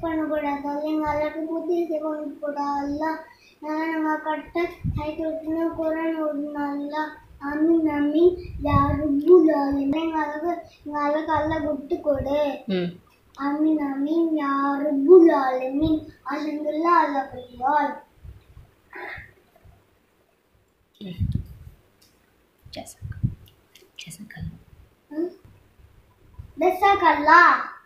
waste பண்ணக்கூடாது அதுலேயும் எல்லாருக்கும் புத்தி கொண்டு போடாதுல்ல நம்ம கரெக்டாக ஹைட் விட்டுனா குரல் ஓடினால அம்மி நம்பி யாரும் பூலாதுன்னா எங்கள் அளவுக்கு எங்கள் அளவுக்கு அல்ல விட்டு கொடு அம்மி நம்பி யாரும் பூலாலு மீன் அலங்குள்ள அல்ல பொய்யாள் जैसा जैसा